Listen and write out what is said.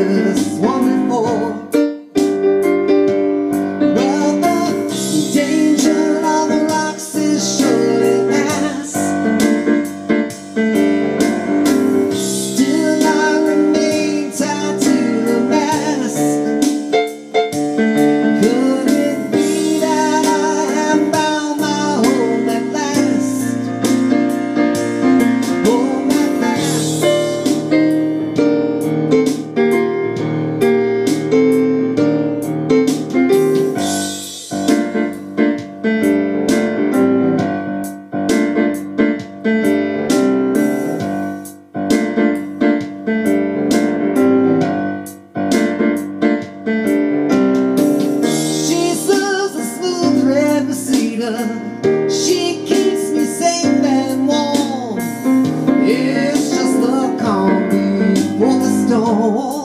woman She keeps me safe and warm. It's just the calm before the storm.